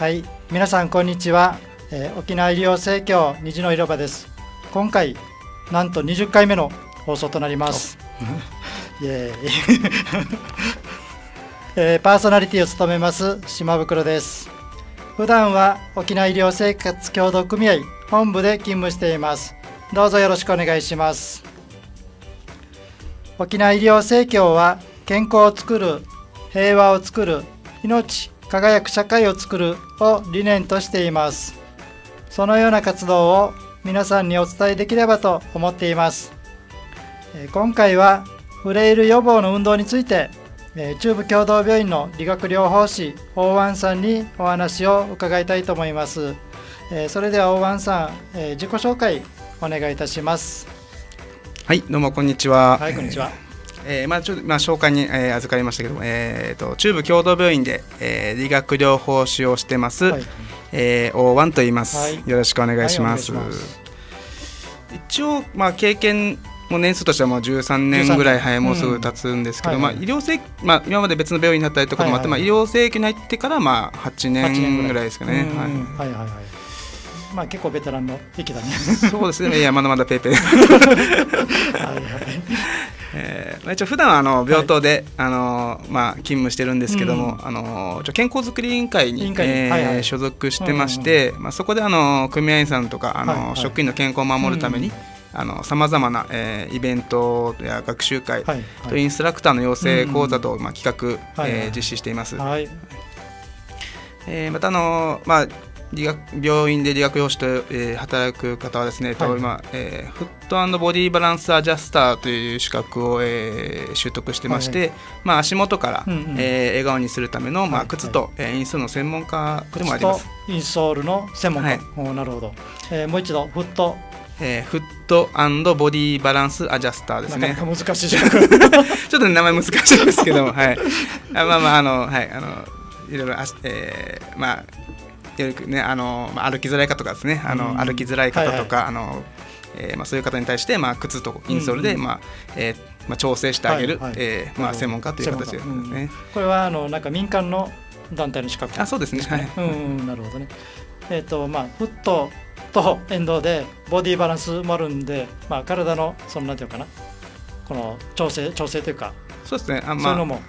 はい、皆さんこんにちは、えー沖縄医療生協虹の広場です。今回なんと20回目の放送となります。イエーイ、えーパーソナリティを務めます島袋です。普段は沖縄医療生活協同組合本部で勤務しています。どうぞよろしくお願いします。沖縄医療生協は健康を作る平和を作る命輝く社会を作るを理念としています。そのような活動を皆さんにお伝えできればと思っています。えー今回はフレイル予防の運動についてえー中部共同病院の理学療法士大湾さんにお話を伺いたいと思います。えーそれでは大湾さんえー自己紹介お願いいたします。はい、どうもこんにちは。はいこんにちはえーまあちょっとまあ紹介に、えー預かりましたけども、えー、と中部共同病院で、えー理学療法士をしてます、はい。えー、大湾と言います、はい。よろしくお願いします。はいます。一応まあ経験も年数としてはもう13年ぐらい、13はい、もうすぐ経つんですけど、まあ医療生まあ今まで別の病院になったりとかもあって、まあ医療生に入ってからまあ8年ぐらいですかね。うんはいはいはいはいまあ結構ベテランの域だね。そうですね、いやまだまだペーペー。はいはい。えーまあ、一応普段はあの病棟で、あのまあ、勤務してるんですけども、うん。あの健康づくり委員会に所属してまして、まあ、そこであの組合員さんとかあの、はいはい。職員の健康を守るためにうんさまざまな、えーイベントや学習会、はいとインストラクターの養成講座と、まあ、企画、はいはい。えー実施しています。はい。えーまたあの、まあ理学病院で理学療法士と、えー働く方はですね、とはい。今、えーフットボディバランスアジャスターという資格を、えー習得してまして、まあ、足元から、うんうん。えー笑顔にするための、まあ、はい靴と、えーインストールの専門家でもあります。インソールの専門家、はい。なるほど、えーもう一度フット。えーフットボディバランスアジャスターですね。なかな。か難しい資格。ちょっと名前難しいですけども、はい。あまあまああのはいあのいろいろあしえーまあいろいろねあのまあ歩きづらい方とかですねあの、うん。歩きづらい方とか、はいあのえーまあそういう方に対してまあ靴とインソールで、まあえーまあ調整してあげる、はえーまあ専門家という形で。専門家。ね。これはあのなんか民間の団体の資格あそうですね。はい。うんうんなるほどね。えっ、とまあフットと沿道でボディバランスもあるんで、まあ、体のそのなんていうかな。この調整調整というか、そうですね。あそういうまあのも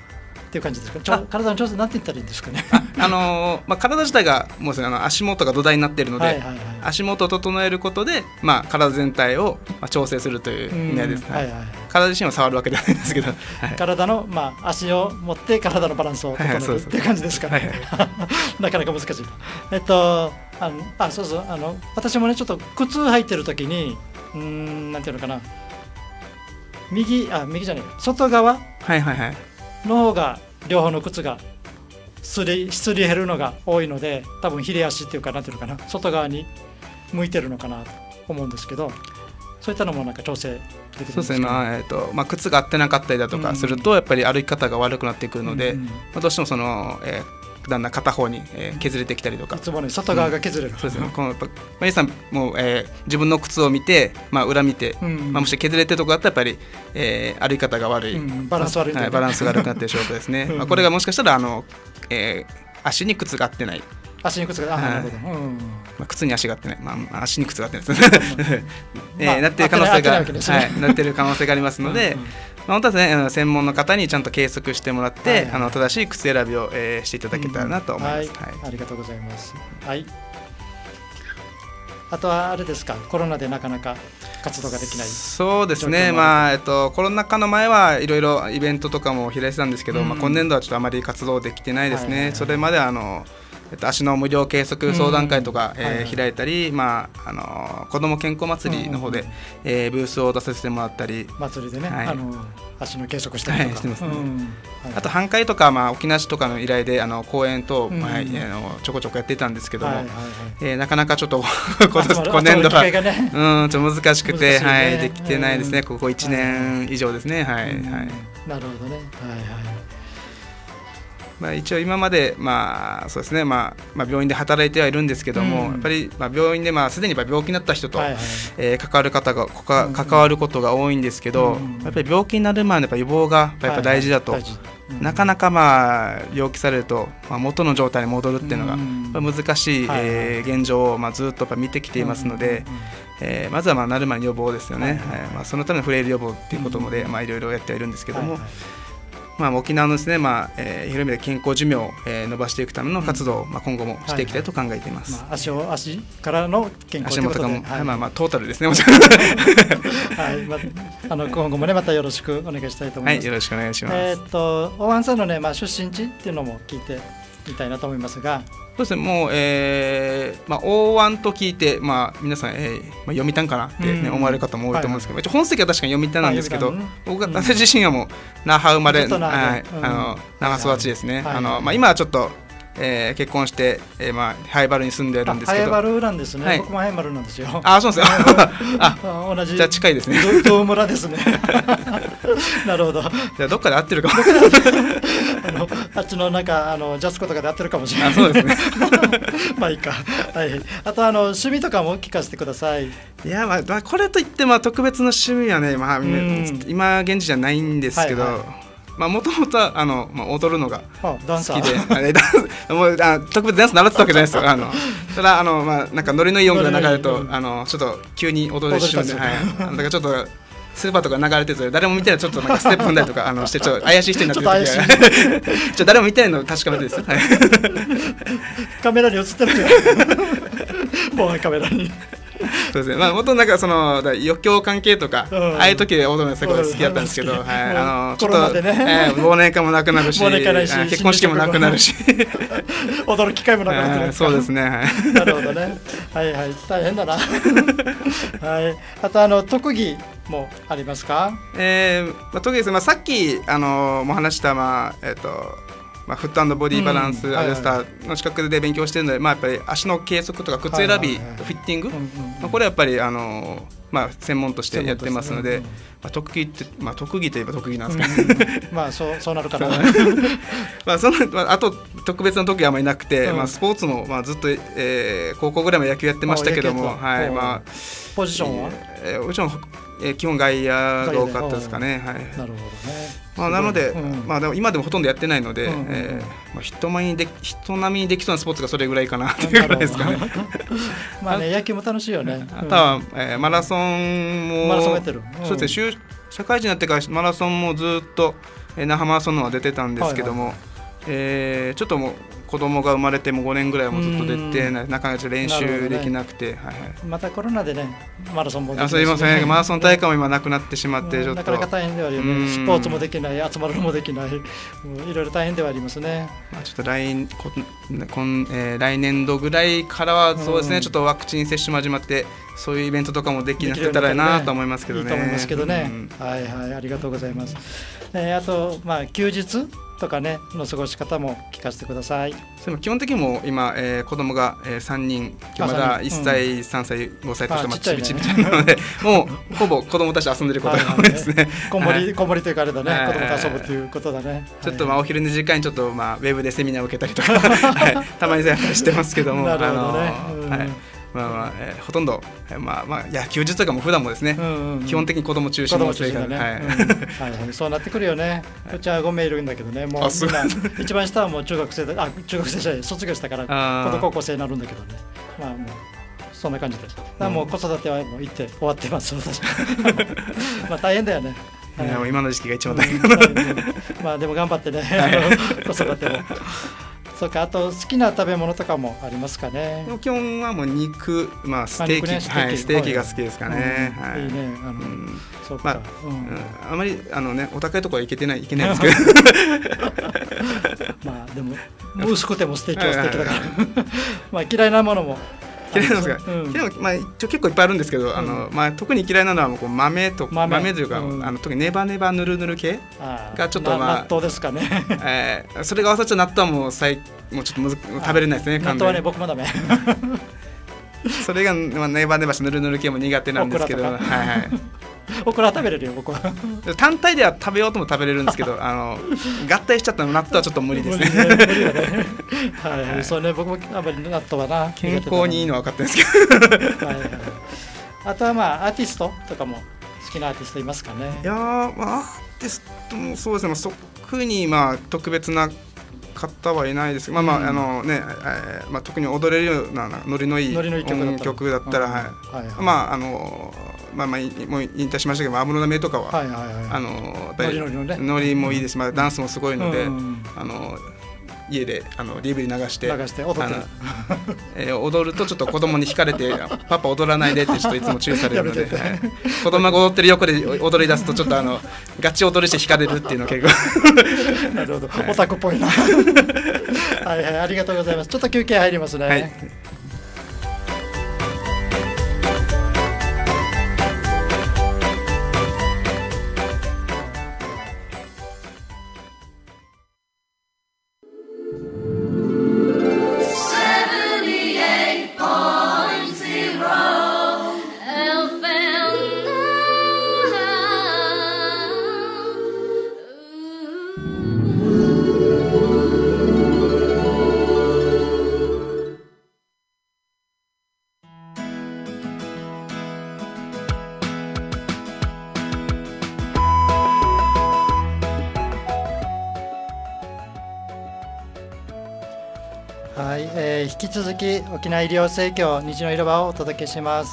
っていう感じですか？ちょあ。体の調整なんて言ったらいいんですかね？あのーまあ体自体がもうですねあの足元が土台になっているので。はいはいはい。足元を整えることで、まあ、体全体を、まあ、調整するという意味合いです、はいうんはいはいはい。体自身を触るわけではないんですけど、はい体の、まあ、足を持って体のバランスを整えるっていう感じですかね。なかなか難しい。えっと、あのあそうそうあの私もねちょっと靴履いてる時にうーんなんていうのかな。右あ右じゃない外側はいはいはいの方が両方の靴がすりすり減るのが多いので多分ヒレ足っていうかなんていうのかな外側に向いてるのかなと思うんですけどそういったのもなんか調整できるんそうですね、かまあえーとまあ、靴が合ってなかったりだとかすると、やっぱり歩き方が悪くなってくるので、うんうん。まあ、どうしてもその、えーだんだん片方に、えー削れてきたりとか。い。つもね外側が削れる。そうですね、このやっぱまあ皆さんも、えー自分の靴を見て、まあ、裏見て、うん。まあ、もし削れてるとこだったらやっぱり、えー歩き方が悪い、うん。バランス悪いねはい、バランスが悪くなってる証拠ですね、うん。まあ、これがもしかしたらあの、えー足に靴が合ってない、足に靴が、あ、はい。なるほど。うん。まあ、靴に足が合ってない、まあ、足に靴が合ってないです。ね、えーまあなっている可能性がはい、なっている可能性がありますので、うんうん。まあ、本当はね専門の方にちゃんと計測してもらって、はいはいあの正しい靴選びを、えーしていただけたらなと思います。はいはいありがとうございます。はい。あとはあれですか、コロナでなかなか活動ができない。そうですね、まあえっと、コロナ禍の前はいろいろイベントとかも開いてたんですけど、うんまあ、今年度はちょっとあまり活動できてないですね、はいはいはいそれまであの、えっと、足の無料計測相談会とか、えーうんはいはい。開いたり、まあ、あの子ども健康祭りの方で、うんうんえーブースを出させてもらったり、祭りでね、はい。あの足の計測したりとか。はいね。うん。はいあと半会とか、まあ、沖縄市とかの依頼であの講演等、うんはいあのちょこちょこやってたんですけども、はいはいはい。えーなかなかちょっと 今年度はねうんちょっと難しくてね。はい、できてないですね、うん。ここ1年以上ですね、はいうん。はいなるほどね。はいはい。まあ、一応今まで、まあそうですねまあまあ、病院で働いてはいるんですけども、うん。やっぱり、まあ、病院で、まあ、すでに病気になった人と、はいはいえー関わる方が関わることが多いんですけど、うん。やっぱり病気になる前のやっぱ予防がやっぱ大事だと、はいはいなかなかまあ病気されると、まあ、元の状態に戻るっていうのが、難しい、はいはいえー現状をまあずっとやっぱ見てきていますので、えーまずはまあなる前に予防ですよね、はいはいまあ、そのためのフレイル予防っていうこともで、まあ、いろいろやってはいるんですけども、はいはいまあ、沖縄のですね、まあえー広い意味で健康寿命を、えー伸ばしていくための活動を、まあ、今後もしていきたいと考えています。まあ、足を足からの健康ということで。足元かも、はい。まあまあトータルですね。はい。まあ、あの今後もねまたよろしくお願いしたいと思ます。はいいよろしくお願いします。えーっと大安さんのねまあ出身地っていうのも聞いてみたいなと思いますが、そうですね、もう、えーまあ、大湾と聞いて、まあ、皆さん、えーまあ、読みたんかなって、ねうん思われる方も多いと思うんですけど、一応本籍は確かに読みたんなんですけど、あ読谷僕私自身はもう那覇生まれ、はい。あの長育ちですね、はいはいあのまあ、今はちょっと、えー結婚して、えーまあ、ハイバルに住んでるんですけど、あ早原なんですね、はい僕も早原なんですよ。あそうですね、ああ同じじゃあ近いですね、ど同村ですね。なるほど。あじゃあどっかで合ってるかも、のあっちのなんかあのジャスコとかでやってるかもしれない。あそうですね。まあいいか。はい。あとあの趣味とかも聞かせてください。いや、まあ、まあこれといって、まあ、特別な趣味はね、まあ、ん今現時じゃないんですけど、はいはいまあ、もともとはあの、まあ、踊るのが好きでー。あれダンスもうあ特別ダンス習ってたわけじゃないですよ。あのただあの、まあ、なんかノリのいい音楽が流れるとあのちょっと急に踊れてしまうんで、踊はい。りた、だからちょっとスーパーとか流れてて誰も見てないちょっとなんかステップ踏んだりとかあのしてちょっと怪しい人になってる時が。ちょっ ちょっと誰も見てないのを確かめてです。よ、はい。カメラに映ってるけど。防犯カメラに。そうですね、まあ、元なんかその余興関係とか、うん。ああいう時で踊るのがすごい好きだったんですけど、うん。はい、あの ちょっと、ねえー忘年会もなくなるし結婚式もなくなるし、踊る機会もなくなる そうですね、はい。なるほどね。はいはい、大変だな。はい。あとあの特技もありますか？えーまあ、特にです。ね、まあ、さっき、あのも話した、まあえっとまあ、フットボディバランスうんアジャスターの資格で勉強してるので、まあ、やっぱり足の計測とか靴選び、フィッティング、まあ、これはやっぱり、あのまあ、専門としてやってますので、まあ、特技って、まあ、特技といえば特技なんですけど、うんまあそうそうなるかな。まあそのまあ、あと特別な時はあんまりなくて、うん。まあ、スポーツも、まあ、ずっと、えー高校ぐらいまで野球やってましたけども、はい。まあポジションは？えーもちろん、えー基本外野が多かったですかね。はい。なるほどね。まあ、なので、うん。まあ、でも今でもほとんどやってないので、うえーまあ、人前にで人並みにできそうなスポーツがそれぐらいかな っていうぐらいですかね。まあね野球も楽しいよね。あとは、えーマラソンもマラソンもやってる。うん。そうですね就社会人になってからマラソンもずっと、えー那覇マラソンのは出てたんですけども、えーちょっともう子供が生まれても5年ぐらいはもうずっと出てうん。ななかなか練習できなくて、はいはい。うんまたコロナでねマラソンもできすいません、マラソン大会も今なくなってしまって、うん。ちょっと、なかなか大変ではあるようん。ね。スポーツもできない、集まるのもできない、いろいろ大変ではありますね。まあ、ちょっと来こ今、えー来年度ぐらいからは、そうですね、うん。ちょっとワクチン接種も始まって、そういうイベントとかもできなってたらなと思いますけどね。いいと思いますけどね。うん。はいはい、ありがとうございます。えーあと、まあ、休日とかね、の過ごし方も聞かせてください。でも基本的にもう今、えー子供が、えー、3人、まだ三人。1歳、3歳、5歳として、まちびちびちゃいなので、もうほぼ子供たちと遊んでることが多いですね。こんもり、はい。こんもりというかあれだね、はい。子供と遊ぶということだね。ちょっとまあはお昼の時間にちょっとまあウェブでセミナーを受けたりとか、はい、たまにやったりしてますけども、なるほどね。はい、まあまあ、えーほとんど、えーまあまあいや休日とかも普段もですね、うんうん基本的に子供中子心の供中心だね、はい。うんはいはい、そうなってくるよね。うちは5名いるんだけどね、もう一番下はもう中学生だ、あ、中学生じゃない、卒業したから、今度高校生になるんだけどね。まあもう、そんな感じです。だもう子育てはもう行って終わってます、私。まあ大変だよね。いやもう今の時期が一番大変、うん。まあでも頑張ってね、あの 子育ても。そうか、あと好きな食べ物とかもありますかね。基本はもう肉、まあ、ステーキ。あ肉ねステーキ。はい、ステーキが好きですかね。はいうんい。いね、あの、うん。そうか、まああまりあのねお高いところは行けてない行けないんですけど。まあでも薄くてもステーキはステーキだから。まあ嫌いなものも嫌いなんですか、うん。でもまあ一応結構いっぱいあるんですけど、あのまあ特に嫌いなのはもうこう豆と豆。豆というか、うん。あの特にネバネバぬるぬる系、がちょっとまあな納豆ですかね。えーそれが合わさっちゃ納豆はもう最もうちょっとむず食べれないですね納豆はね完僕もダメ。それが、まあ、ネバネバしたぬるぬる系も苦手なんですけど。はいはいオクラ食べれるよ僕は。単体では食べようとも食べれるんですけど あの合体しちゃったの納豆はちょっと無理ですね。無理だね。はい。はい。そうね僕もあんまり納豆はな健康にいいのは分かってるんですけど。はいはい。あとはまあアーティストとかも好きなアーティストいますかね？いやー、まあ、アーティストもそうですね、まあ、特にまあ特別な方はいないですまあまあ、うん。あのね、えーまあ、特に踊れるようなノリのいいノリのいい曲だった。らはい。まああのまあまあいもう引退しましたけど安室奈美恵とかは、はいはいはいあのやっぱりノリもいいです。し、まあ、ダンスもすごいので、あの家であの DVD 流して流して踊ってえー踊るとちょっと子供に惹かれて「パパ踊らないで」ってちょっといつも注意されるので、はい。子供が踊ってる横で踊り出すとちょっとあのガチ踊りして惹かれるっていうの結構。なるほど、オタクっぽいな。はいはいありがとうございます。ちょっと休憩入りますね、はいはい、続き沖縄医療生協日の広場をお届けします。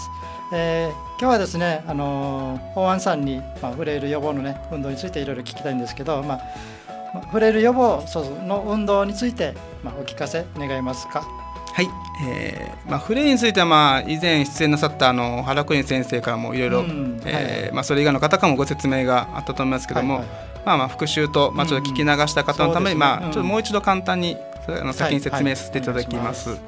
えー今日はですね、あのー大安さんに、まあ、フレイル予防のね運動についていろいろ聞きたいんですけど、まあまあ、フレイル予防の運動について、まあ、お聞かせ願えますか？はい、えーまあ、フレイについては、まあ、以前出演なさったあの原クリン先生からもいろいろそれ以外の方からもご説明があったと思いますけども、はいはいまあ、まあ復習と、まあ、ちょっと聞き流した方のために、うんねうんちょっともう一度簡単にあの先に説明させていただきます。はい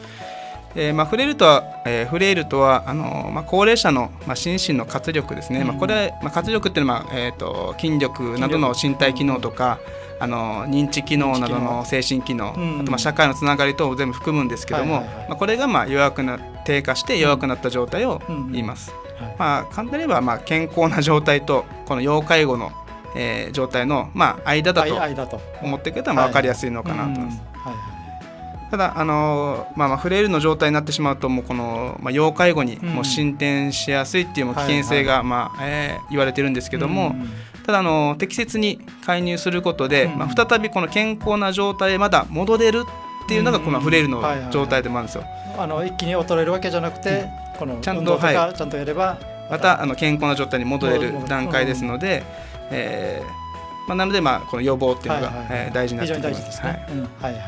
えーまあ、フレイルとは、えーフレイルとはあのまあ、高齢者の、まあ、心身の活力ですね、うんまあ、これ、まあ、活力っていうのは、まあえー、と筋力などの身体機能とか、あの認知機能などの精神機能、うんあとまあ社会のつながり等を全部含むんですけども、はいはいはい。まあ、これがまあ弱くな低下して弱くなった状態をうん言います。はい。まあ、簡単に言えば、まあ、健康な状態とこの要介護の、えー状態の、まあ、間だと思ってくれたらまあ分かりやすいのかなと思います。うんはいはい。ただ、あのーまあ、まあフレイルの状態になってしまうともうこの、まあ、要介護にもう進展しやすいっていうもう危険性が、まあえー言われてるんですけども、うんただ、あのー適切に介入することで、うんまあ、再びこの健康な状態へまだ戻れるっていうのがこのフレイルの状態でもあるんですよ。あの一気に衰えるわけじゃなくて、このちゃんとはかちゃんとやれば、またあの健康な状態に戻れる段階ですので、えーまあ、なので、まあ、この予防っていうのが、はいはいえー大事になってきます。ですね。うん。はいはい。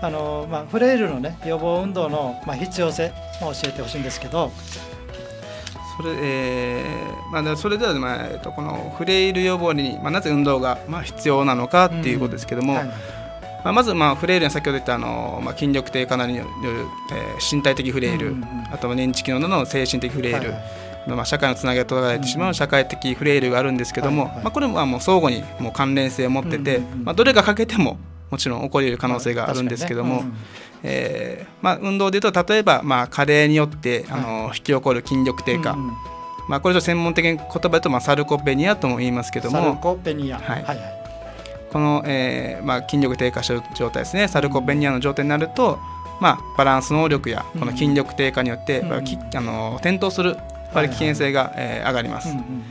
あのまあフレイルのね予防運動のまあ必要性も教えてほしいんですけど、それ,、えーまあ、でそれでは、まあえっとこのフレイル予防に、まあ、なぜ運動が、まあ、必要なのかっていうことですけども、はいまあ、まず、まあ、フレイルには先ほど言ったあの、まあ、筋力低下などによる、えー身体的フレイル、うんうんうん。あとは認知機能などの精神的フレイル、はいはいまあ、社会のつながりが途絶えてしまう社会的フレイルがあるんですけども、まあ、これももう相互にもう関連性を持ってて、まあ、どれが欠けてももちろん起こり得る可能性があるんですけども、えーまあ、運動でいうと例えば、まあ、加齢によってあの、引き起こる筋力低下、まあ、これと専門的な言葉だと、まあ、サルコペニアとも言いますけどサルもコペニア、はい。はいはい。この、えーまあ、筋力低下した状態ですねサルコペニアの状態になると、まあ、バランス能力やこの筋力低下によって、うん。まあの転倒するぱり危険性が、えー上がります。うんうんうん。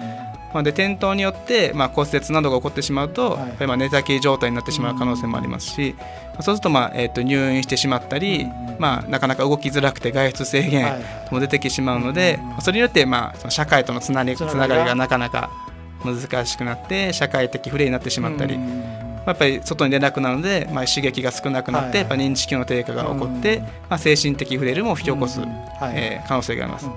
まあ、で転倒によって、まあ、骨折などが起こってしまうと、はい。まあ寝たきり状態になってしまう可能性もありますし、まあそうすると,、まあえー、と入院してしまったり、うんうんまあ、なかなか動きづらくて外出制はい限はい。も出てきてしまうので、うんうんうん。まあそれによって、まあ、その社会とのつながりつつながりがなかなか難しくなって社会的フレイになってしまったり、うんうんやっぱり外に出なくなるので、まあ、刺激が少なくなって、はいはい。やっぱ認知機能低下が起こって、うんまあ、精神的フレイルも引き起こす、うんうんはい。えー可能性があります。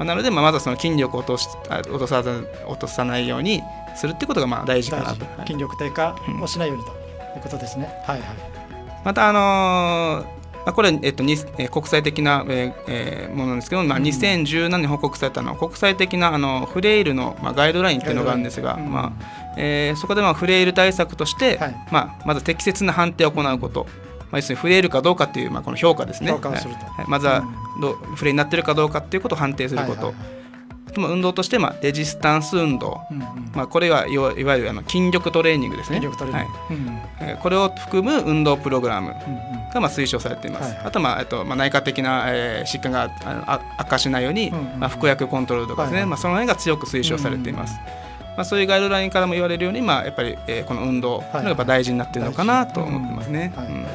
うんうんまあ、なので、まあ、まずはその筋力を落としあ落とさず落とさないようにするってことがまあ大事かなと。はい。筋力低下をしないようにということですね。はいはい。また、あのーまあ、これは、えっとにえー国際的な、えーえーものなんですけど、まあ、うん。2017年に報告されたのは国際的なあのフレイルの、まあ、ガイドラインっていうのがあるんですが、うんまあえーそこでまあフレイル対策として、はい。まあ、まず適切な判定を行うこと、まあ、要するにフレイルかどうかっていう、まあ、この評価ですね。はい。はい。まずはどうフレイルになってるかどうかっていうことを判定すること、はいはい。まあ運動として、まあ、レジスタンス運動、うんうん。まあ、これはいわいわゆるあの筋力トレーニングですね。これを含む運動プログラム、うんうん。がまあ推奨されています。はいはい。あとまあえっとまあ内科的な、えー疾患が悪化しないように、うんうんまあ服薬コントロールとかですね、はいはい。まあその辺が強く推奨されています。まあそういうガイドラインからも言われるようにまあやっぱり、えーこの運動やっぱ大事になってるのかなと思ってますね。はいうん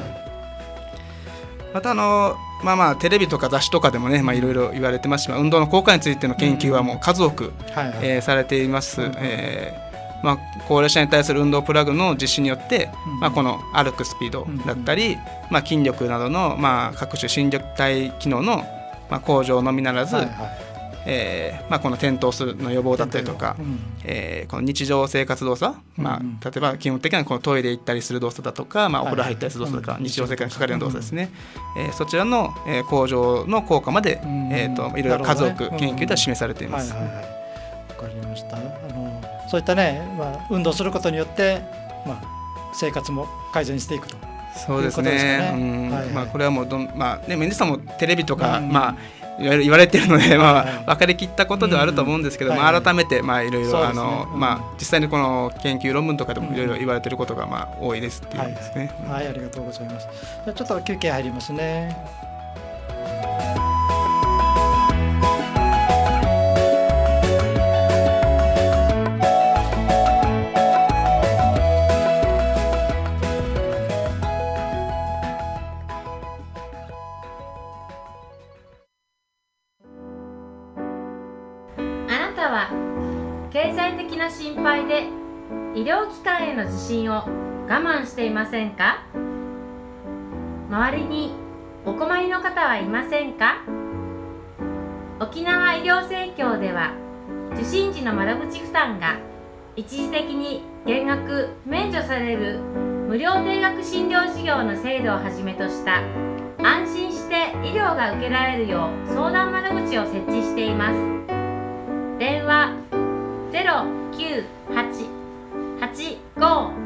またあのまあまあテレビとか雑誌とかでもねまあいろいろ言われてますし、まあ運動の効果についての研究はもう数多く、はいはい。えーされています、うんえーまあ、高齢者に対する運動プラグの実施によって、うんまあ、この歩くスピードだったり、まあ、筋力などの、まあ、各種心力体機能の、まあ、向上のみならず、はいはいえーまあ、この転倒するの予防だったりとか、うん。えーこの日常生活動作、まあ例えば基本的なこのトイレ行ったりする動作だとか、まあ、お風呂入ったりする動作とか、日常生活にかかるような動作ですね、えーそちらの、えー向上の効果まで、うん。えー、といろいろ数多く研究では示されています。わかりました。あのそういったね、まあ運動することによって、まあ生活も改善していくと。そうですということですね。うん。はいはい。まあこれはもうどんまあね皆さんもテレビとか、うん。まあ言われてるので、まはいは分かりきったことではあると思うんですけど、うん。まあ改めてまあいろいろあのまあ実際にこの研究論文とかでもいろいろ言われてることがまあ多いですっていうはい。ですね。はい、ありがとうございます。じゃあちょっと休憩入りますね。我慢していませんか？周りにお困りの方はいませんか？沖縄医療生協では受診時の窓口負担が一時的に減額免除される無料定額診療事業の制度をはじめとした安心して医療が受けられるよう相談窓口を設置しています。電話0 9 8 8 5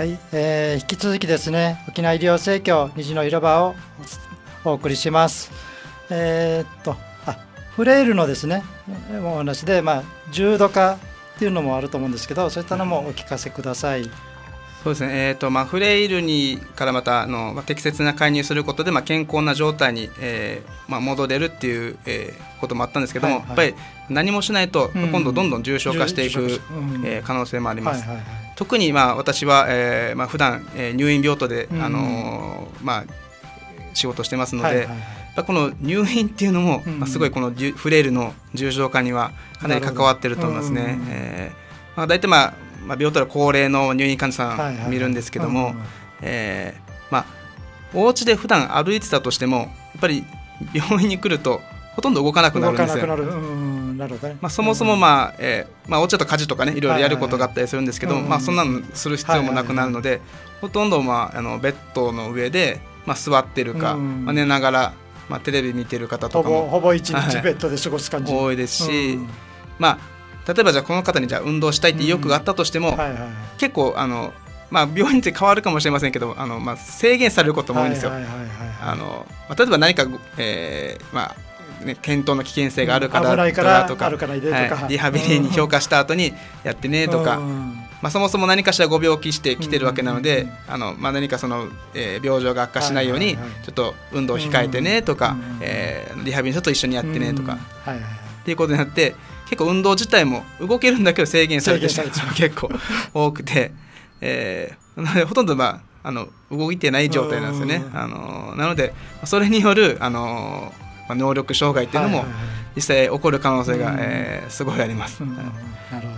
はい、えー引き続きですね、沖縄医療生協虹の広場をお送りします。えーっと、あ、フレイルのですね、お話で、まあ重度化っていうのもあると思うんですけど、そういったのもお聞かせください。そうですね、えーとまあ、フレイルにからまたあの、まあ、適切な介入することで、まあ、健康な状態に、えーまあ、戻れるっていう、えーこともあったんですけども、はいはい。やっぱり何もしないと、うん今度どんどん重症化していく、うん。えー可能性もあります。はいはいはい。特に、まあ、私は、えーまあ普段、えー入院病棟で、うんあのーまあ、仕事してますので、はいはいはい。この入院っていうのも、うんまあ、すごいこのフレイルの重症化にはかなり関わってると思いますね。えーまあ、大体、まあまあ、病棟では高齢の入院患者さはいはいはい。ん見るんですけども、お家で普段歩いてたとしてもやっぱり病院に来るとほとんど動かなくなるんですよ。なくなる。うん、なね。まあ、そもそも、まあえーまあ、お家だと家事とかねいろいろやることがあったりするんですけど、はいはいはいまあ、そんなのする必要もなくなるので、ほとんど、まあ、あのベッドの上で、まあ、座ってるか、うんまあ、寝ながら、まあ、テレビ見てる方とかもほぼ一はい日ベッドで過ごす感じ。多いですし、うん。まあ、例えばじゃあこの方にじゃあ運動したいって意欲があったとしても。結構あの、まあ、病院って変わるかもしれませんけどあの、まあ、制限されることも多いんですよ。例えば何か、えーまあね、検討の危険性があるから危ないからとか歩かないでとか。はいリハビリに評価した後にやってねとか、うんまあ、そもそも何かしらご病気してきてるわけなので、うんあのまあ、何かその、えー病状が悪化しないように、ちょっと運動を控えてねとか、うんえーリハビリの人と一緒にやってねとか、っていうことになって結構運動自体も動けるんだけど制限されてしまう結構多くて、えーなのでほとんど、まあ、あの動いてない状態なんですよね。うんあのなのでそれによるあの、まあ、能力障害っていうのも実際起こる可能性が、うん。えーすごいあります。なるほど。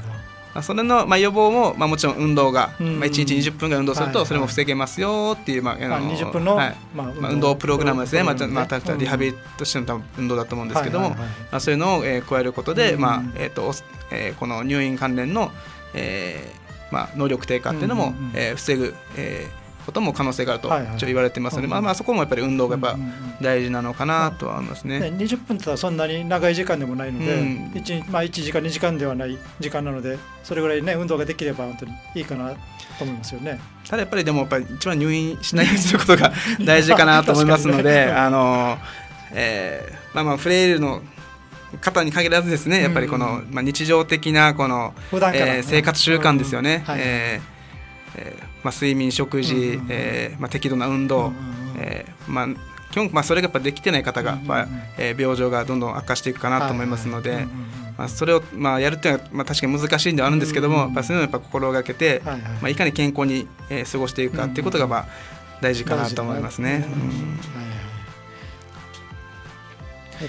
まあ、それの、まあ、予防も、まあ、もちろん運動が、うん。まあ、1日20分ぐらい運動するとそれも防げますよっていう、まああまあの20分のはい。まあまあ、運動プログラムですね、まあ、まあ、たうんリハビリとしての運動だと思うんですけども、まあ、そういうのを、えー加えることで、うん。まあえーとえーこの入院関連の、えーまあ、能力低下っていうのも、うえー防ぐ、えーことも可能性があると言われてますので、うんまあ、まあそこもやっぱり運動がやっぱ大事なのかなとは思いますね。ね、20分ってそんなに長い時間でもないので、うん。一日まあ、1時間2時間ではない時間なのでそれぐらいね運動ができれば本当にいいかなと思いますよね。ただやっぱりでもやっぱり一番入院しないようにすることが 大事かなと思いますので、ね。あのえーまあまあフレイルの方に限らずですねやっぱりこの、まあ、日常的なこの、普えー生活習慣ですよね、うんはい。えーえーまあ、睡眠食事、うんうんうん。えーまあ、適度な運動、うんうんうん。えーまあ基本、まあ、それがやっぱできてない方が、うんうえー病状がどんどん悪化していくかなと思いますので、はいはいうんうんうん。まあ、それを、まあ、やるっていうのは、まあ、確かに難しいんではあるんですけども、うんそういうのをやっぱ心がけて、はいはいまあ、いかに健康に、えー過ごしていくかっていうことが、まあ、大事かなと思いますね。うんうん。はいはい。え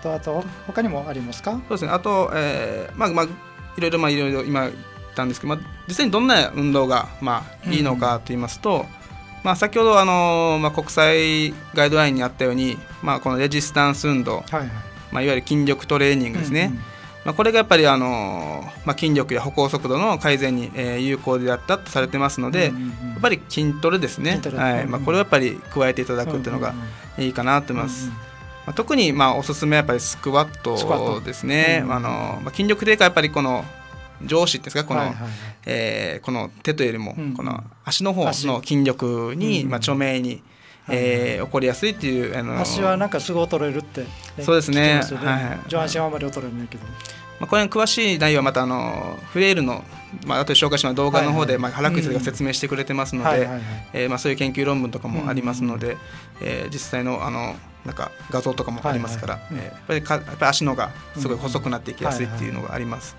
あとあと他にもありますか？そうですね。あと、えーまあまあ、いろいろ、まあ、いろいろ今言ったんですけど、まあ、実際にどんな運動が、まあ、いいのかと言いますと、まあ、先ほど、あのまあ、国際ガイドラインにあったように、まあ、このレジスタンス運動、はいはい。まあ、いわゆる筋力トレーニングですね。うんうんまあ、これがやっぱり、あのまあ、筋力や歩行速度の改善に、えー有効であったとされてますので、うんうんうんやっぱり筋トレですね。はい。うんまあこれをやっぱり加えていただくっていうのがいいかなと思います。うんうんまあ、特にまあおすすめはやっぱりスクワットトですね、うん。あのまあ、筋力低下はやっぱりこの上肢ですかこの,、はいはいはい。えーこの手というよりもうん。この足の方足。の筋力に、うん。まあ、著名に、えー起こりやすいっていうあの足はなんかすぐ衰えるって、そうですね。聞きますよはいはい。上半身はあまり衰えないけど。まあ、これに詳しい内容はまたあのフレイルの、まあ後で紹介します。動画の方で、はいはいまあ、原口が説明してくれてますので、そういう研究論文とかもありますので、えー実際のあのなんか画像とかもありますから、はいはい。えーやっぱりかやっぱり足のがすごい細くなっていきやすいっていうのがあります。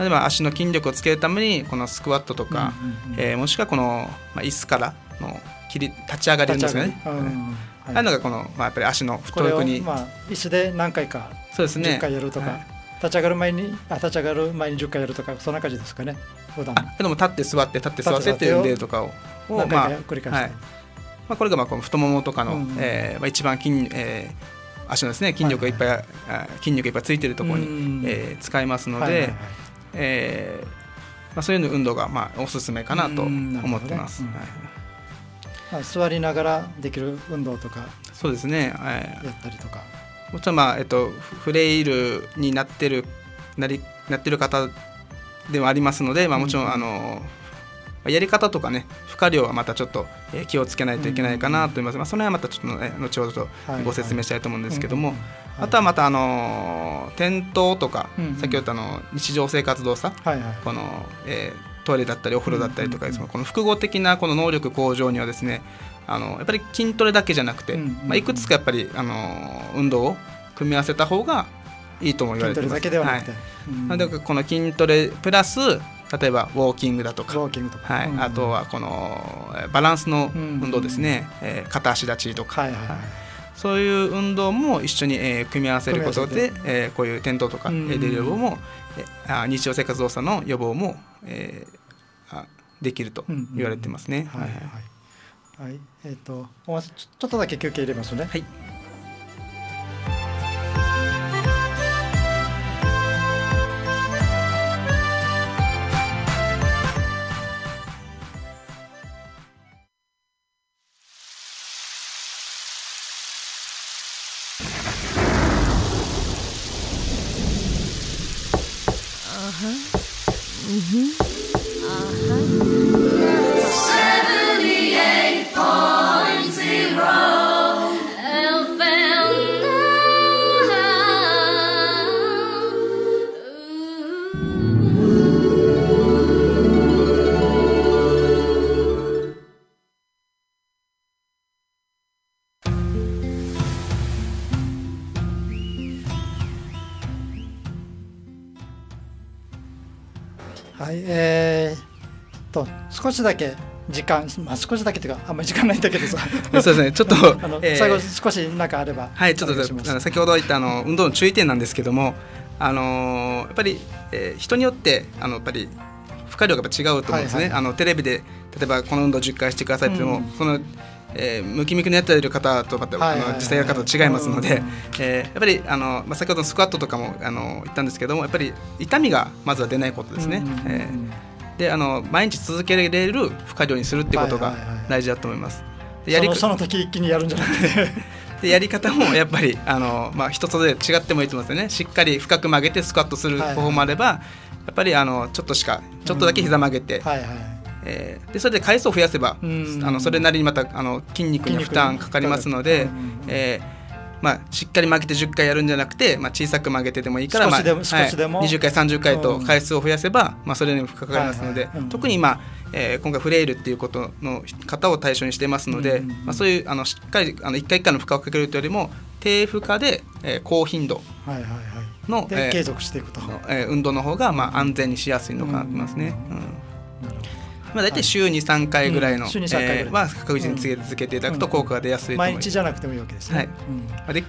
例えば足の筋力をつけるためにこのスクワットとか、うんうん。うんえーもしくはこの、まあ、椅子からの切り立ち上がりですよね。ああいうのがこの、まあ、やっぱり足の太くに、まあ椅子で何回かそうですね。10回やるとか、はい。立ち上がる前にあ立ち上がる前に10回やるとかそんな感じですかね普段。あでも立って座って立って座ってっていう例とかをを何まあ繰り返して、はいまあ、これがまあこの太ももとかの、うんえーまあ、一番筋、えー足のですね筋力がいっぱい、あ筋肉がいっぱいついてるところに、うんえー使いますので、はいはいはい。えーまあ、そういう運動がまあおすすめかなと思ってます。うん。はいまあ、座りながらできる運動とか。そうですね、はい。やったりとか、もちろんまあえっとフフレイルになってるなりなってる方ではありますので、まあもちろん、うんあのまあやり方とかね負荷量はまたちょっとえー気をつけないといけないかなと思います。まあその辺はまたちょっとね後ほどご説明したいと思うんですけども、あとはまたあの転倒とか、先ほど言ったあの日常生活動作この、えートイレだったりお風呂だったりとかうんうんこの複合的なこの能力向上にはですねあのやっぱり筋トレだけじゃなくて、まあ、いくつかやっぱりあの運動を組み合わせた方がいいとも言われてます。筋トレだけではなくて、はい。この筋トレプラス例えばウォーキングだとウか、あとはこのえーバランスの運動ですね、えー片足立ちとか、はいはいはい。そういう運動も一緒に、えー組み合わせることでえーこういう転倒とか、うん。えー出る予防も、えーあ日常生活動作の予防も、えーあできると言われてますね。はいはいはい、はい、えっ、とちょっとだけ休憩入れますね。はいはいえー、と少しだけ時間、まあ、少しだけというかあんまり時間ないんだけどさ。そうですね。ちょっと あの、えー最後少しなんかあればはい、ちょっと先ほど言ったあの運動の注意点なんですけども、あのーやっぱり、えー人によってあのやっぱり負荷量がやっぱ違うと思うんですね。はいはい。あのテレビで例えばこの運動10回してくださいって言っても、うん。そのえームキムキのやってる方とまた、はいはいはい。実際やる方と違いますので、うん。えーやっぱりあの、まあ、先ほどのスクワットとかもあの言ったんですけどもやっぱり痛みがまずは出ないことですね。うんうんうんえーであの毎日続けられる負荷量にするっていうことがはいはいはい大事だと思います。でそのその時一気にやるんじゃなくて。でやり方もやっぱりあの、まあ、人それぞれ違ってもいいと思いますよね。しっかり深く曲げてスクワットするはいはい方法もあれば、やっぱりあのちょっとしかちょっとだけ膝曲げて、はいはいえーでそれで回数を増やせば、うん。あのそれなりにまたあの筋肉に負担かかりますので、うん。えーまあ、しっかり曲げて10回やるんじゃなくて、まあ、小さく曲げてでもいいから、少しでもまあ少しでも。はい、20回30回とうん。回数を増やせば、まあ、それにも負荷かかりますので、特に今、えー今回フレイルっていうことの方を対象にしていますので、うんまあ、そういうあのしっかりあの1回1回の負荷をかけるというよりも低負荷で、えー高頻度の、継続していくと。のえー運動の方がまあ安全にしやすいのかなと思いますね。うんまあ、大体週2、3回ぐらいの、うん週2 3回確実に続けていただくと効果が出やすいと思い毎。日じゃなくてもいいわけですね、はい。うん。まあで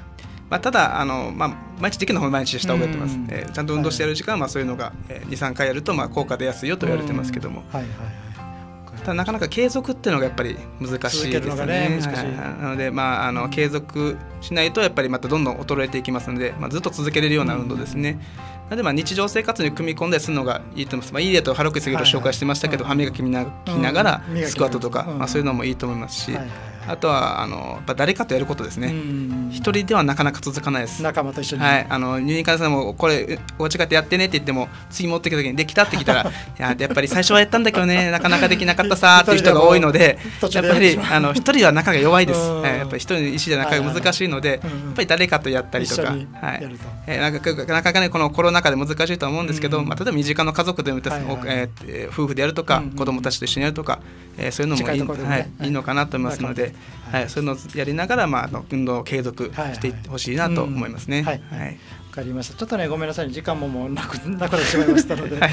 まあ、ただあの、まあ、毎日できるのは毎日した方がいいと思います、うん。えーちゃんと運動してやる時間は、まあ、そういうのが、えー、23回やると、まあ、効果出やすいよと言われてますけども、はいはいはい。ただなかなか継続っていうのがやっぱり難しいですよね。ね難しいはい。はい。なので、まあ、あの継続しないとやっぱりまたどんどん衰えていきますので、まあ、ずっと続けれるような運動ですね、なのでまあ日常生活に組み込んでするのがいいと思います、まあ、いい例と軽くすぎるを紹介してましたけど、はいはい。歯磨き見なきながらスクワットとか、うん。まあ、そういうのもいいと思いますし、はいはいあとはあのやっぱ誰かとやることですね、うん一人ではなかなか続かないです。仲間と一緒に、はい、あの入院患者さんもこれお家帰ってやってねって言っても次持ってきた時にできたって聞いたら いややっぱり最初はやったんだけどね なかなかできなかったさーっていう人が多いのでやっぱりあの一人は仲が弱いです、うん。はい。やっぱり一人の意思で仲が難しいので、やっぱり誰かとやったりとか、はい。えーなんかなかなかねこのコロナ禍で難しいとは思うんですけど、うんまあ、例えば身近な家族でも、はいはいえーえー夫婦でやるとか、うんうん子供たちと一緒にやるとか、えーそういうのもいい,、のかなと思いますので、ではい。そういうのをやりながら、まあ、あの運動を継続していってほしいなと思いますね。はい。はい。わかりました。ちょっとね、ごめんなさい、時間ももうなく なくなってしまいましたので、はい。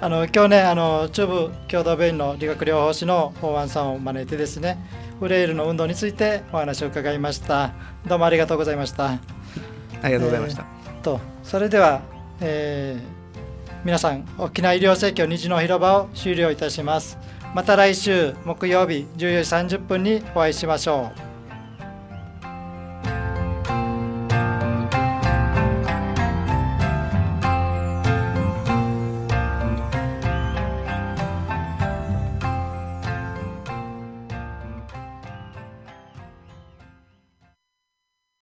あの今日ね、あの中部共同病院の理学療法士の法安さんを招いてですね、フレイルの運動についてお話を伺いました。どうもありがとうございました。ありがとうございました。とそれでは、えー皆さん沖縄医療生協虹の広場を終了いたしますまた来週木曜日14時30分にお会いしましょう。